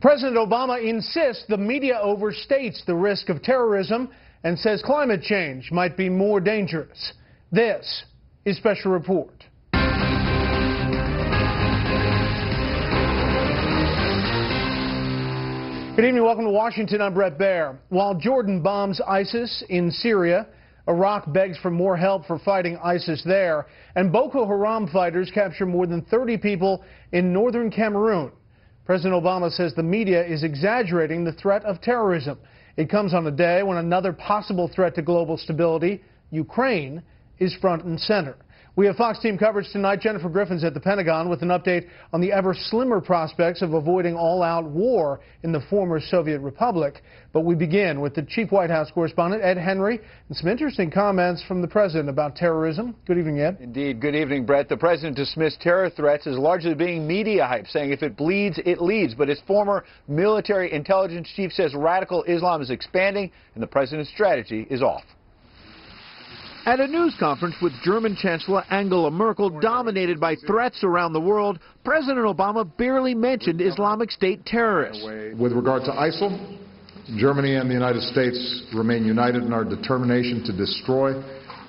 President Obama insists the media overstates the risk of terrorism and says climate change might be more dangerous. This is Special Report. Good evening. Welcome to Washington. I'm Bret Baier. While Jordan bombs ISIS in Syria, Iraq begs for more help for fighting ISIS there, and Boko Haram fighters capture more than 30 people in northern Cameroon. President Obama says the media is exaggerating the threat of terrorism. It comes on a day when another possible threat to global stability, Ukraine, is front and center. We have Fox team coverage tonight. Jennifer Griffin's at the Pentagon with an update on the ever slimmer prospects of avoiding all-out war in the former Soviet Republic. But we begin with the chief White House correspondent, Ed Henry, and some interesting comments from the president about terrorism. Good evening, Ed. Indeed. Good evening, Bret. The president dismissed terror threats as largely being media hype, saying if it bleeds, it leads. But his former military intelligence chief says radical Islam is expanding and the president's strategy is off. At a news conference with German Chancellor Angela Merkel dominated by threats around the world, President Obama barely mentioned Islamic State terrorists. With regard to ISIL, Germany and the United States remain united in our determination to destroy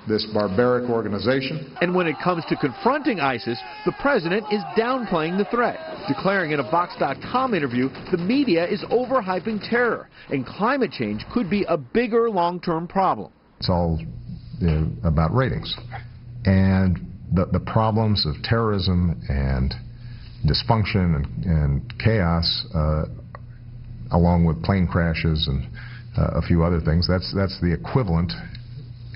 this barbaric organization. And when it comes to confronting ISIS, the president is downplaying the threat, declaring in a Vox.com interview the media is overhyping terror and climate change could be a bigger long-term problem. It's all about ratings. And the, the problems of terrorism and dysfunction and, and chaos, uh, along with plane crashes and uh, a few other things, that's, that's the equivalent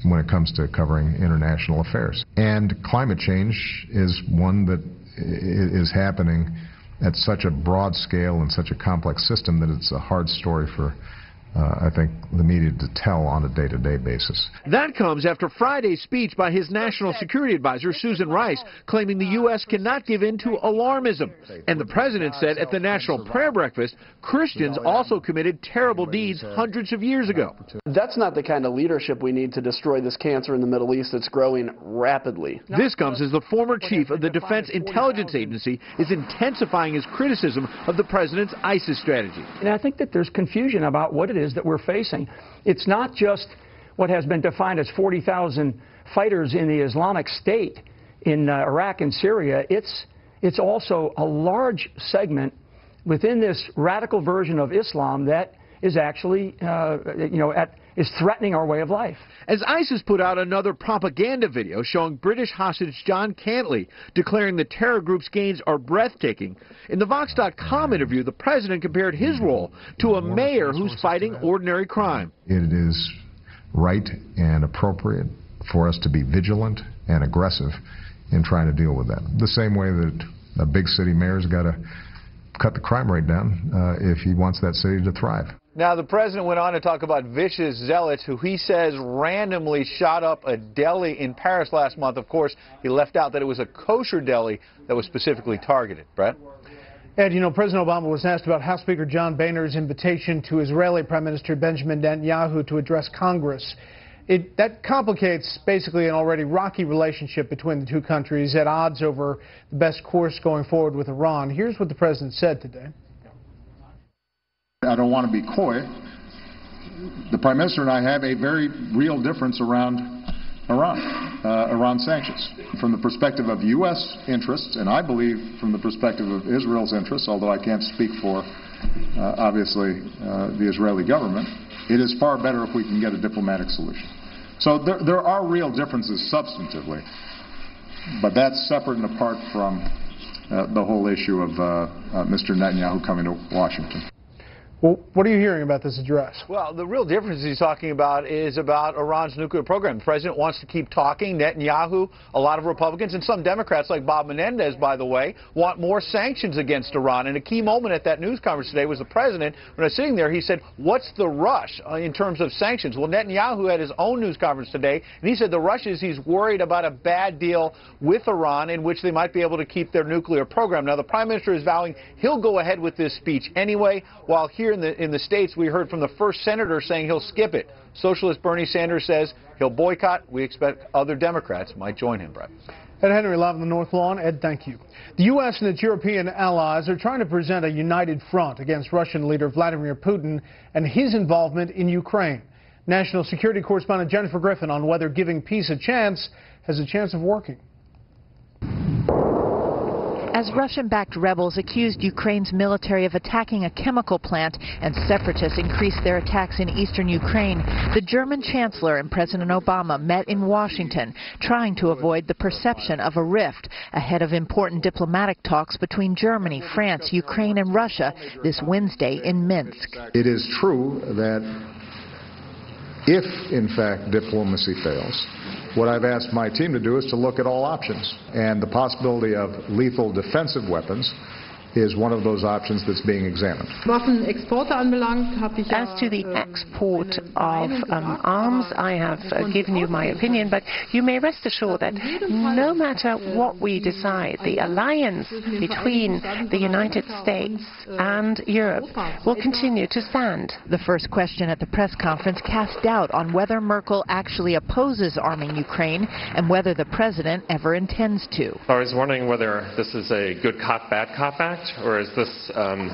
when it comes to covering international affairs. And climate change is one that is happening at such a broad scale and such a complex system that it's a hard story for uh, I think, the media to tell on a day-to-day basis. That comes after Friday's speech by his national security advisor, Susan Rice, claiming the U.S. cannot give in to alarmism. And the president said at the National Prayer Breakfast, Christians also committed terrible deeds hundreds of years ago. That's not the kind of leadership we need to destroy this cancer in the Middle East that's growing rapidly. This comes as the former chief of the Defense Intelligence Agency is intensifying his criticism of the president's ISIS strategy. And I think that there's confusion about what it is that we're facing. It's not just what has been defined as 40,000 fighters in the Islamic State in uh, Iraq and Syria. It's, it's also a large segment within this radical version of Islam that is actually, uh, you know, at, is threatening our way of life. As ISIS put out another propaganda video showing British hostage John Cantlie declaring the terror group's gains are breathtaking, in the Vox.com interview, the president compared his role to a mayor who's fighting ordinary crime. It is right and appropriate for us to be vigilant and aggressive in trying to deal with that. The same way that a big city mayor's got to cut the crime rate down uh, if he wants that city to thrive. Now, the president went on to talk about vicious zealots who he says randomly shot up a deli in Paris last month. Of course, he left out that it was a kosher deli that was specifically targeted. Bret? Ed, you know, President Obama was asked about House Speaker John Boehner's invitation to Israeli Prime Minister Benjamin Netanyahu to address Congress. It, that complicates basically an already rocky relationship between the two countries at odds over the best course going forward with Iran. Here's what the president said today. I don't want to be coy. The Prime Minister and I have a very real difference around Iran, uh, Iran sanctions. From the perspective of U.S. interests, and I believe from the perspective of Israel's interests, although I can't speak for, uh, obviously, uh, the Israeli government, it is far better if we can get a diplomatic solution. So there, there are real differences substantively, but that's separate and apart from uh, the whole issue of uh, uh, Mr. Netanyahu coming to Washington. Well, what are you hearing about this address? Well, the real difference he's talking about is about Iran's nuclear program. The president wants to keep talking. Netanyahu, a lot of Republicans, and some Democrats, like Bob Menendez, by the way, want more sanctions against Iran. And a key moment at that news conference today was the president, when I was sitting there, he said, what's the rush uh, in terms of sanctions? Well, Netanyahu had his own news conference today, and he said the rush is he's worried about a bad deal with Iran in which they might be able to keep their nuclear program. Now, the prime minister is vowing he'll go ahead with this speech anyway, while here in the in the states, we heard from the first senator saying he'll skip it. Socialist Bernie Sanders says he'll boycott. We expect other Democrats might join him, Bret. Ed Henry live on the North Lawn. Ed, thank you. The U.S. and its European allies are trying to present a united front against Russian leader Vladimir Putin and his involvement in Ukraine. National security correspondent Jennifer Griffin on whether giving peace a chance has a chance of working. As Russian-backed rebels accused Ukraine's military of attacking a chemical plant and separatists increased their attacks in eastern Ukraine, the German chancellor and President Obama met in Washington, trying to avoid the perception of a rift ahead of important diplomatic talks between Germany, France, Ukraine, and Russia this Wednesday in Minsk. It is true that if, in fact, diplomacy fails, what I've asked my team to do is to look at all options. And the possibility of lethal defensive weapons is one of those options that's being examined. As to the ähm, export of um, arms, I have uh, given you my opinion, but you may rest assured that no matter what we decide, the alliance between the United States and Europe will continue to stand. The first question at the press conference cast doubt on whether Merkel actually opposes arming Ukraine and whether the president ever intends to. I was wondering whether this is a good cop, bad cop act or is this um,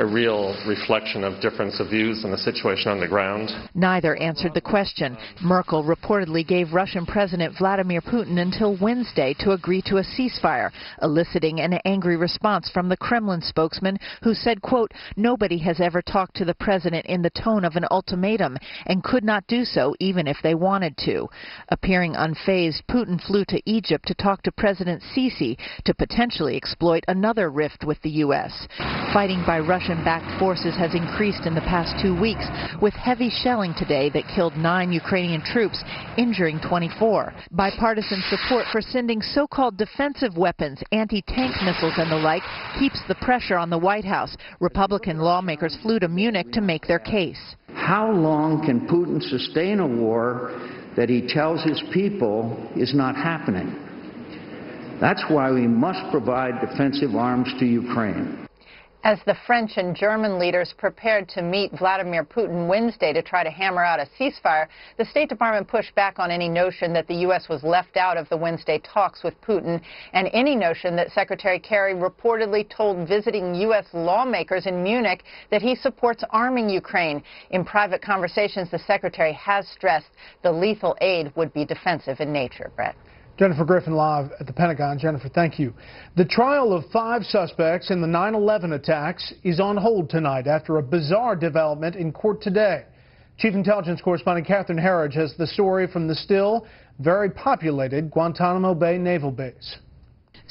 a real reflection of difference of views on the situation on the ground? Neither answered the question. Merkel reportedly gave Russian President Vladimir Putin until Wednesday to agree to a ceasefire, eliciting an angry response from the Kremlin spokesman who said, quote, nobody has ever talked to the president in the tone of an ultimatum and could not do so even if they wanted to. Appearing unfazed, Putin flew to Egypt to talk to President Sisi to potentially exploit another rift with the U.S. Fighting by Russian-backed forces has increased in the past two weeks, with heavy shelling today that killed nine Ukrainian troops, injuring 24. Bipartisan support for sending so-called defensive weapons, anti-tank missiles and the like, keeps the pressure on the White House. Republican lawmakers flew to Munich to make their case. How long can Putin sustain a war that he tells his people is not happening? That's why we must provide defensive arms to Ukraine. As the French and German leaders prepared to meet Vladimir Putin Wednesday to try to hammer out a ceasefire, the State Department pushed back on any notion that the U.S. was left out of the Wednesday talks with Putin and any notion that Secretary Kerry reportedly told visiting U.S. lawmakers in Munich that he supports arming Ukraine. In private conversations, the Secretary has stressed the lethal aid would be defensive in nature. Bret. Jennifer Griffin live at the Pentagon. Jennifer, thank you. The trial of five suspects in the 9-11 attacks is on hold tonight after a bizarre development in court today. Chief Intelligence Correspondent Catherine Herridge has the story from the still very populated Guantanamo Bay Naval Base.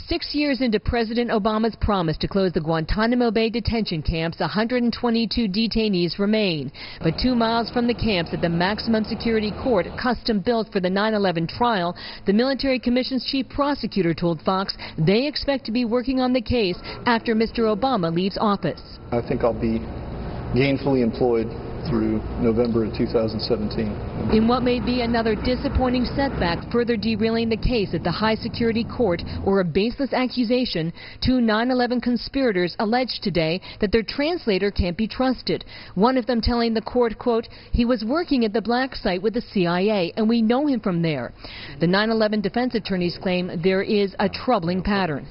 Six years into President Obama's promise to close the Guantanamo Bay detention camps, 122 detainees remain. But two miles from the camps at the maximum security court, custom built for the 9-11 trial, the military commission's chief prosecutor told Fox they expect to be working on the case after Mr. Obama leaves office. I think I'll be gainfully employed through November of 2017. In what may be another disappointing setback, further derailing the case at the high security court or a baseless accusation, two 9-11 conspirators alleged today that their translator can't be trusted. One of them telling the court, quote, he was working at the black site with the CIA and we know him from there. The 9-11 defense attorneys claim there is a troubling pattern.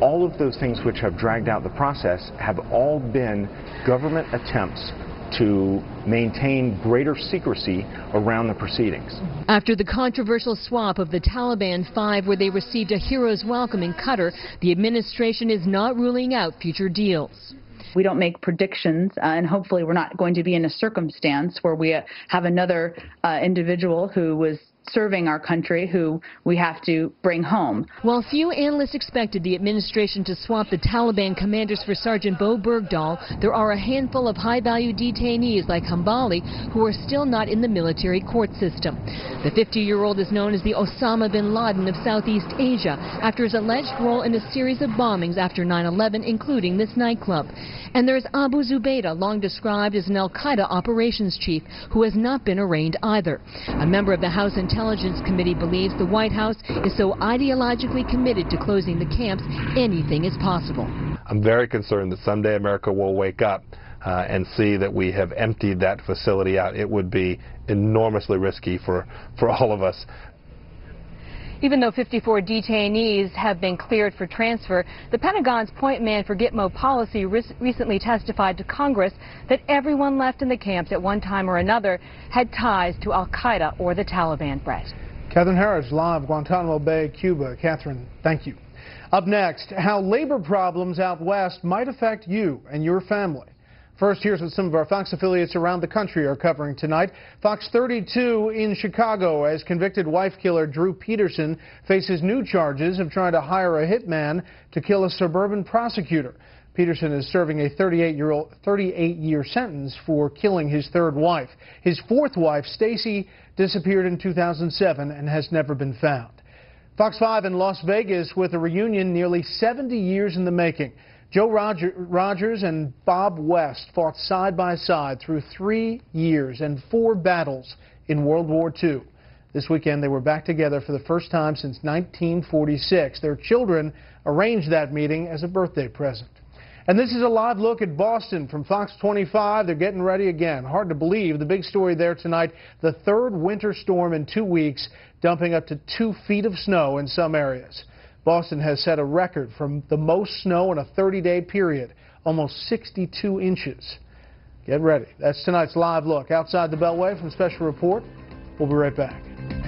All of those things which have dragged out the process have all been government attempts to maintain greater secrecy around the proceedings. After the controversial swap of the Taliban five where they received a hero's welcome in Qatar, the administration is not ruling out future deals. We don't make predictions, uh, and hopefully we're not going to be in a circumstance where we uh, have another uh, individual who was serving our country who we have to bring home. While few analysts expected the administration to swap the Taliban commanders for Sergeant Bowe Bergdahl, there are a handful of high-value detainees like Hambali who are still not in the military court system. The 50-year-old is known as the Osama bin Laden of Southeast Asia after his alleged role in a series of bombings after 9-11, including this nightclub. And there's Abu Zubaydah, long described as an al-Qaeda operations chief, who has not been arraigned either. A member of the House Intelligence Intelligence Committee believes the White House is so ideologically committed to closing the camps, anything is possible. I'm very concerned that someday America will wake up uh, and see that we have emptied that facility out. It would be enormously risky for, for all of us. Even though 54 detainees have been cleared for transfer, the Pentagon's point man for Gitmo policy recently testified to Congress that everyone left in the camps at one time or another had ties to al-Qaeda or the Taliban, Bret. Catherine Herridge, live Guantanamo Bay, Cuba. Catherine, thank you. Up next, how labor problems out west might affect you and your family. First, here's what some of our Fox affiliates around the country are covering tonight. Fox 32 in Chicago as convicted wife killer Drew Peterson faces new charges of trying to hire a hitman to kill a suburban prosecutor. Peterson is serving a 38-year-old 38-year sentence for killing his third wife. His fourth wife, Stacy, disappeared in 2007 and has never been found. Fox 5 in Las Vegas with a reunion nearly 70 years in the making. Joe Roger, Rogers and Bob West fought side by side through three years and four battles in World War II. This weekend, they were back together for the first time since 1946. Their children arranged that meeting as a birthday present. And this is a live look at Boston from Fox 25. They're getting ready again. Hard to believe. The big story there tonight, the third winter storm in two weeks, dumping up to two feet of snow in some areas. Boston has set a record for the most snow in a 30-day period, almost 62 inches. Get ready. That's tonight's live look. Outside the Beltway from Special Report. We'll be right back.